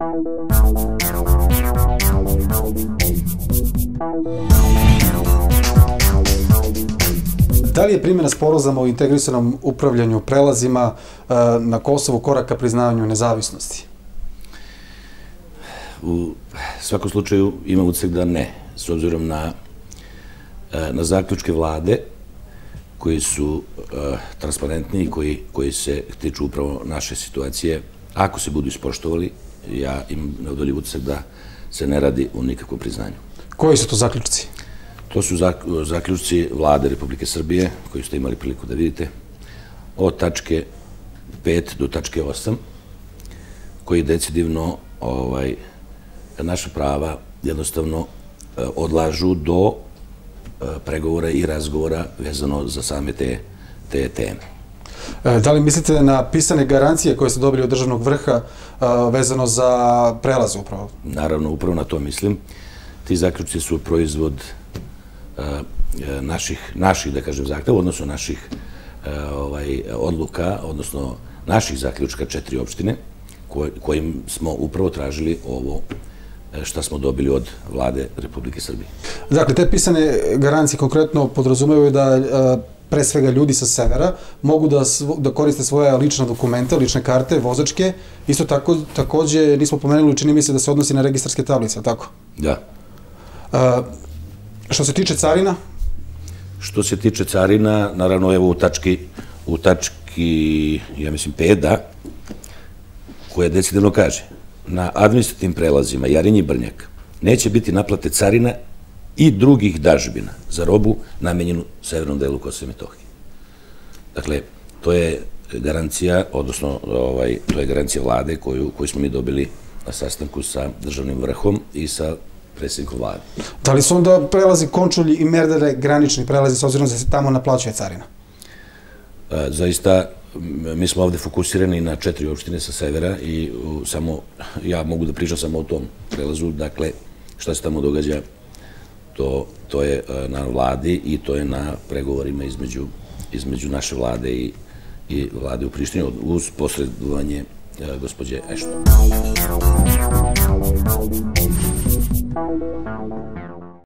Da li je primjena sporozama o integrisanom upravljanju prelazima e, na Kosovu koraka priznavanju nezavisnosti? U svakom slučaju ima ucek da ne, s obzirom na, e, na zaključke vlade koji su e, transparentni i koji, koji se tiču upravo naše situacije. Ako se budu ispoštovali, ja imam neodoljiv ucek da se ne radi o nikakvom priznanju. Koji su to zaključci? To su zaključci vlade Republike Srbije, koji ste imali priliku da vidite, od tačke 5 do tačke 8, koji decidivno ovaj, naša prava jednostavno e, odlažu do e, pregovora i razgovora vezano za same te, te teme. E, da li mislite na pisane garancije koje ste dobili od državnog vrha vezano za prelaz upravo? Naravno, upravo na to mislim. Ti zaključci su proizvod naših, naših, da kažem, zahteva, odnosno naših ovaj, odluka, odnosno naših zaključka četiri opštine, kojim smo upravo tražili ovo E, šta smo dobili od vlade Republike Srbije. Dakle, te pisane garancije konkretno podrazumevaju da e, pre svega ljudi sa severa mogu da, da koriste svoje lična dokumenta, lične karte, vozačke. Isto tako, takođe, nismo pomenuli, čini mi se da se odnosi na registarske tablice, tako? Da. A, što se tiče carina? Što se tiče carina, naravno, evo u tački, u tački, ja mislim, peda, koja decidivno kaže na administrativnim prelazima Jarinji i Brnjak neće biti naplate carina i drugih dažbina za robu namenjenu severnom delu Kosova i Metohije. Dakle, to je garancija, odnosno ovaj, to je garancija vlade koju, koju smo mi dobili na sastanku sa državnim vrhom i sa predsjednikom vlade. Da li su onda prelazi Končulji i Merdere granični prelazi s obzirom da se tamo naplaćuje carina? E, zaista mi smo ovde fokusirani na četiri opštine sa severa i samo, ja mogu da pričam samo o tom prelazu, dakle, šta se tamo događa, to, to je e, na vladi i to je na pregovorima između, između naše vlade i, i vlade u Prištini uz posredovanje e, gospođe Ešton.